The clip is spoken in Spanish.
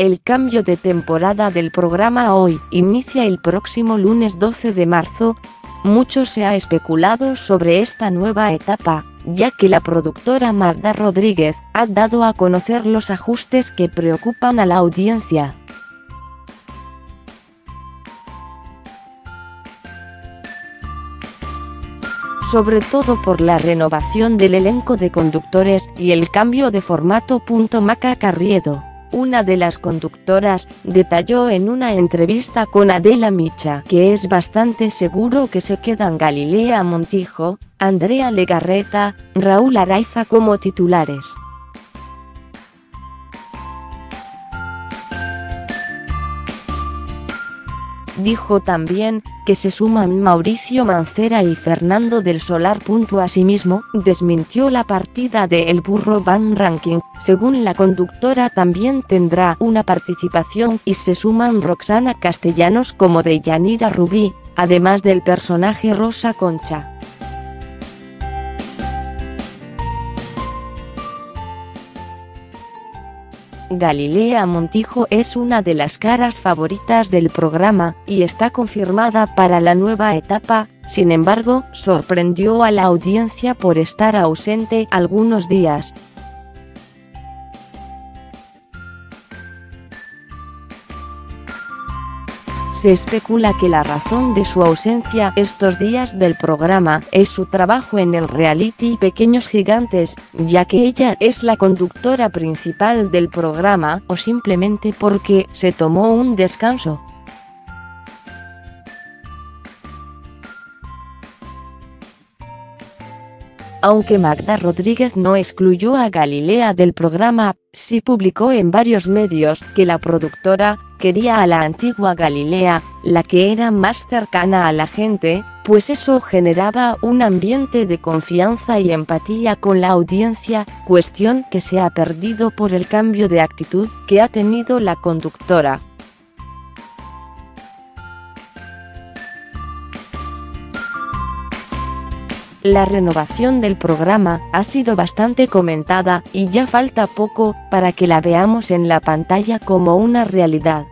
El cambio de temporada del programa hoy inicia el próximo lunes 12 de marzo. Mucho se ha especulado sobre esta nueva etapa, ya que la productora Magda Rodríguez ha dado a conocer los ajustes que preocupan a la audiencia. sobre todo por la renovación del elenco de conductores y el cambio de formato. Maca Carriedo, una de las conductoras, detalló en una entrevista con Adela Micha que es bastante seguro que se quedan Galilea Montijo, Andrea Legarreta, Raúl Araiza como titulares. Dijo también, que se suman Mauricio Mancera y Fernando del Solar. Asimismo, desmintió la partida de El Burro Van Ranking, según la conductora también tendrá una participación y se suman Roxana Castellanos como de Yanira Rubí, además del personaje Rosa Concha. Galilea Montijo es una de las caras favoritas del programa, y está confirmada para la nueva etapa, sin embargo, sorprendió a la audiencia por estar ausente algunos días, Se especula que la razón de su ausencia estos días del programa es su trabajo en el reality Pequeños Gigantes, ya que ella es la conductora principal del programa o simplemente porque se tomó un descanso. Aunque Magda Rodríguez no excluyó a Galilea del programa, sí publicó en varios medios que la productora quería a la antigua Galilea, la que era más cercana a la gente, pues eso generaba un ambiente de confianza y empatía con la audiencia, cuestión que se ha perdido por el cambio de actitud que ha tenido la conductora. La renovación del programa ha sido bastante comentada y ya falta poco para que la veamos en la pantalla como una realidad.